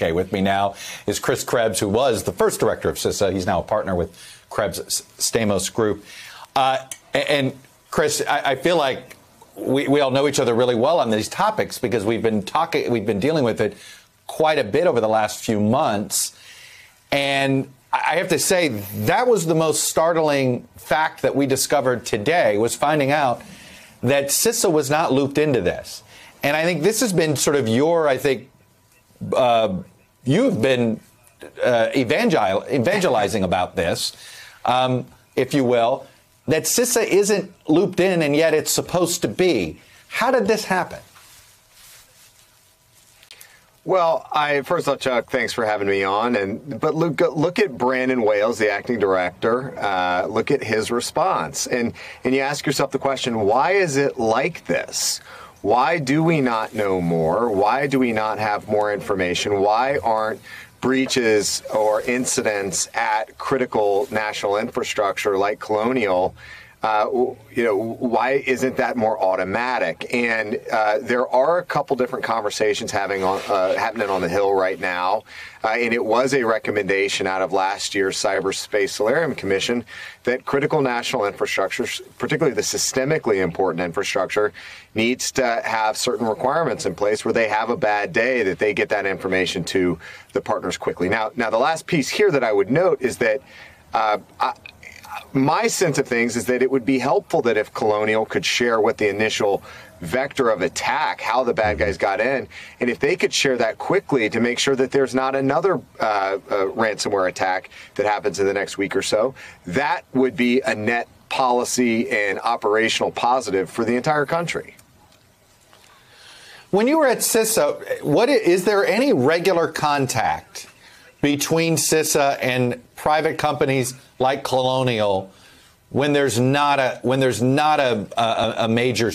Okay, with me now is Chris Krebs, who was the first director of CISA. He's now a partner with Krebs Stamos Group. Uh, and Chris, I, I feel like we, we all know each other really well on these topics because we've been talking, we've been dealing with it quite a bit over the last few months. And I have to say that was the most startling fact that we discovered today was finding out that CISA was not looped into this. And I think this has been sort of your, I think, uh, you've been uh, evangel- evangelizing about this, um, if you will, that CISA isn't looped in and yet it's supposed to be. How did this happen? Well, I first of all, Chuck, thanks for having me on. And but look, look at Brandon Wales, the acting director. Uh, look at his response, and and you ask yourself the question: Why is it like this? Why do we not know more? Why do we not have more information? Why aren't breaches or incidents at critical national infrastructure like Colonial uh, you know, why isn't that more automatic? And uh, there are a couple different conversations having on, uh, happening on the Hill right now, uh, and it was a recommendation out of last year's Cyberspace Solarium Commission that critical national infrastructure, particularly the systemically important infrastructure, needs to have certain requirements in place where they have a bad day that they get that information to the partners quickly. Now, now the last piece here that I would note is that. Uh, I, my sense of things is that it would be helpful that if Colonial could share what the initial vector of attack, how the bad guys got in, and if they could share that quickly to make sure that there's not another uh, uh, ransomware attack that happens in the next week or so, that would be a net policy and operational positive for the entire country. When you were at CISA, what is there any regular contact between CISA and private companies like Colonial when there's not a when there's not a a, a major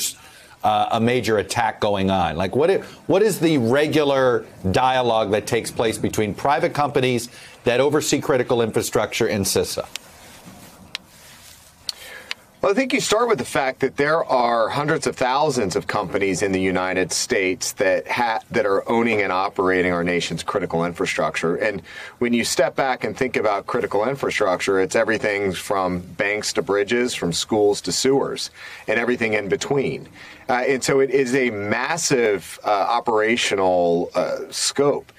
uh, a major attack going on? Like what what is the regular dialogue that takes place between private companies that oversee critical infrastructure and CISA? Well, I think you start with the fact that there are hundreds of thousands of companies in the United States that ha- that are owning and operating our nation's critical infrastructure. And when you step back and think about critical infrastructure, it's everything from banks to bridges, from schools to sewers, and everything in between. Uh, and so it is a massive uh, operational uh, scope.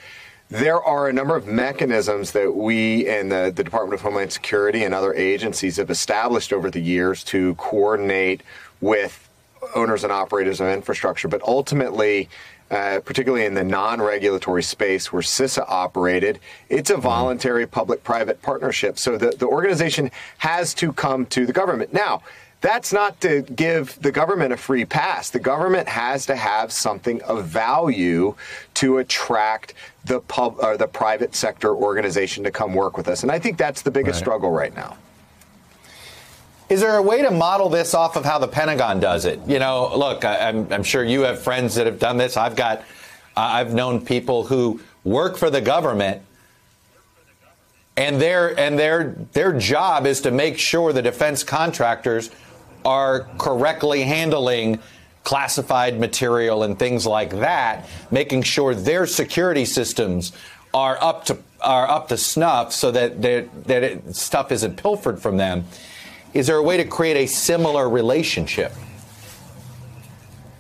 There are a number of mechanisms that we and the, the, Department of Homeland Security and other agencies have established over the years to coordinate with owners and operators of infrastructure. But ultimately, uh, particularly in the non regulatory space where CISA operated, it's a mm-hmm. voluntary public private partnership. So the, the organization has to come to the government. Now, that's not to give the government a free pass. The government has to have something of value to attract the pub or the private sector organization to come work with us. And I think that's the biggest right. struggle right now. Is there a way to model this off of how the Pentagon does it? You know, look, I, am I'm, I'm sure you have friends that have done this. I've got, I've known people who work for the government and their and their their job is to make sure the defense contractors are correctly handling classified material and things like that, making sure their security systems are up to are up to snuff so that that it, stuff isn't pilfered from them. Is there a way to create a similar relationship?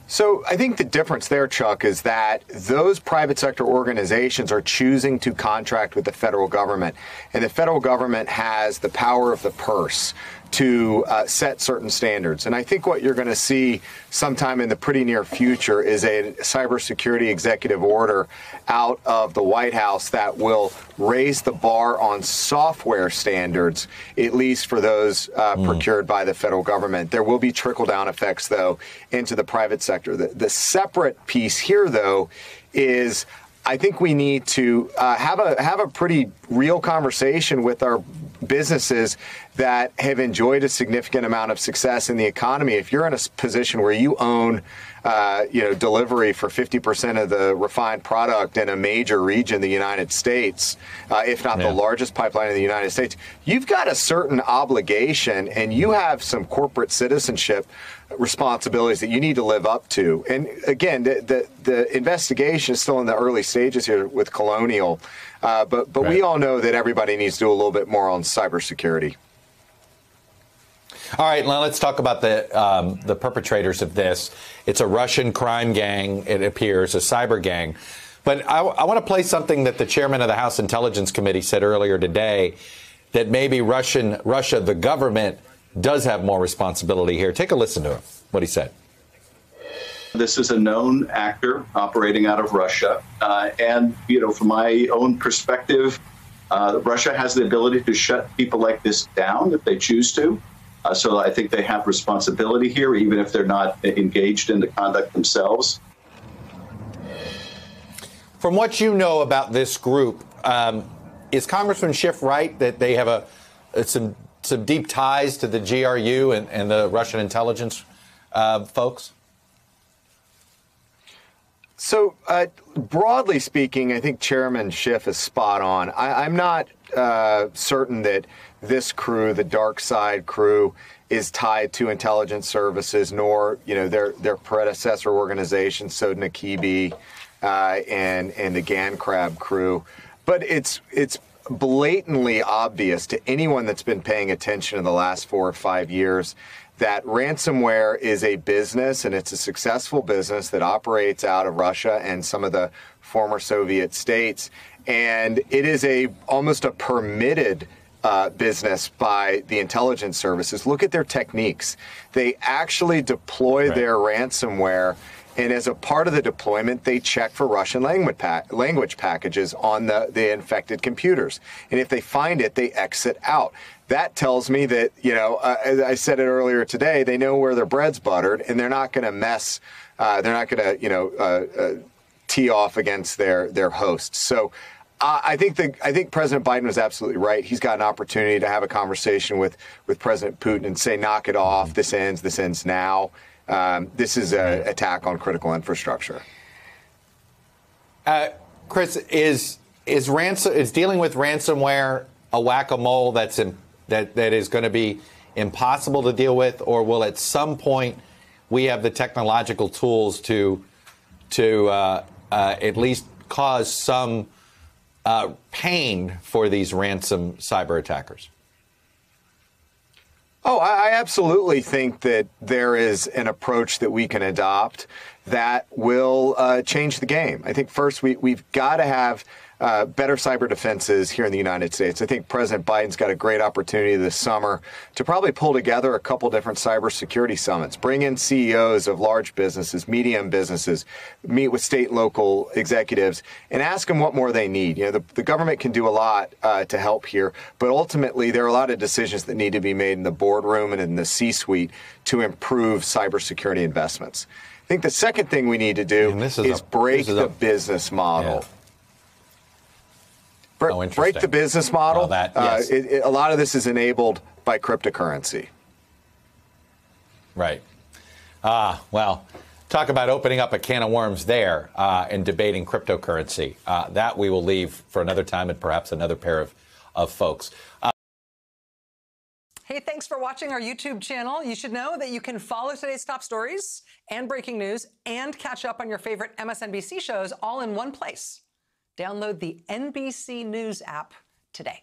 So I think the difference there, Chuck, is that those private sector organizations are choosing to contract with the federal government, and the federal government has the power of the purse to uh, set certain standards. And I think what you're going to see sometime in the pretty near future is a cybersecurity executive order out of the White House that will raise the bar on software standards, at least for those uh, mm. procured by the federal government. There will be trickle down effects, though, into the private sector. The, the separate piece here, though, is I think we need to uh, have a have a pretty real conversation with our businesses that have enjoyed a significant amount of success in the economy, if you're in a position where you own, uh, you know, delivery for 50% of the refined product in a major region, the United States, uh, if not yeah. the largest pipeline in the United States, you've got a certain obligation, and you have some corporate citizenship responsibilities that you need to live up to. And again, the the, the investigation is still in the early stages here with Colonial, uh, but but right. we all know that everybody needs to do a little bit more on cybersecurity. All right, now let's talk about the um, the perpetrators of this. It's a Russian crime gang. It appears a cyber gang. But I, I want to play something that the chairman of the House Intelligence Committee said earlier today, that maybe Russian Russia, the government, does have more responsibility here. Take a listen to him. What he said. This is a known actor operating out of Russia, uh, and you know, from my own perspective, uh, Russia has the ability to shut people like this down if they choose to. Uh, so I think they have responsibility here, even if they're not engaged in the conduct themselves. From what you know about this group, um, is Congressman Schiff right that they have a, some some deep ties to the GRU and, and the Russian intelligence uh, folks? So, uh, broadly speaking, I think Chairman Schiff is spot on. I, am not uh, certain that this crew, the dark side crew, is tied to intelligence services, nor you know their their predecessor organization, Sodinokibi, uh, and and the GandCrab crew. But it's it's blatantly obvious to anyone that's been paying attention in the last four or five years that ransomware is a business and it's a successful business that operates out of Russia and some of the former Soviet states. And it is a almost a permitted uh, business by the intelligence services. Look at their techniques. They actually deploy right. their ransomware and as a part of the deployment, they check for Russian language, language packages on the, the infected computers. And if they find it, they exit out. That tells me that, you know, uh, as I said it earlier today, they know where their bread's buttered and they're not going to mess, uh, they're not going to, you know, uh, uh, tee off against their, their hosts. So, I think the, I think President Biden was absolutely right. He's got an opportunity to have a conversation with, with President Putin and say, knock it off. This ends. This ends now. Um, this is an attack on critical infrastructure. Uh, Chris, is is ransom is dealing with ransomware a whack a mole that's in, that that is going to be impossible to deal with, or will at some point we have the technological tools to to uh, uh, at least cause some uh, pain for these ransom cyber attackers? Oh, I absolutely think that there is an approach that we can adopt that will uh, change the game. I think first we, we've got to have uh, better cyber defenses here in the United States. I think President Biden's got a great opportunity this summer to probably pull together a couple different cybersecurity summits, bring in CEOs of large businesses, medium businesses, meet with state and local executives, and ask them what more they need. You know, the, the government can do a lot uh, to help here, but ultimately there are a lot of decisions that need to be made in the boardroom and in the C-suite to improve cybersecurity investments. I think the second thing we need to do is, is break is the a, business model. Yeah. Bre- oh, break the business model. Well, that, uh, yes. uh, it, it, a lot of this is enabled by cryptocurrency. Right. Ah, well, talk about opening up a can of worms there uh, and debating cryptocurrency. Uh, that we will leave for another time and perhaps another pair of, of folks. Uh, hey, thanks for watching our YouTube channel. You should know that you can follow today's top stories and breaking news and catch up on your favorite MSNBC shows all in one place. Download the NBC News app today.